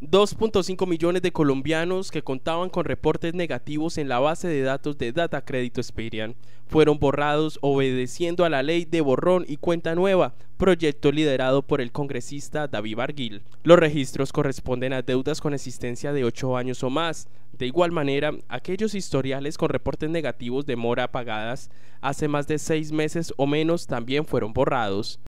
2.5 millones de colombianos que contaban con reportes negativos en la base de datos de Data Crédito Experian fueron borrados obedeciendo a la ley de borrón y cuenta nueva, proyecto liderado por el congresista David Barguil. Los registros corresponden a deudas con existencia de 8 años o más. De igual manera, aquellos historiales con reportes negativos de mora pagadas hace más de 6 meses o menos también fueron borrados.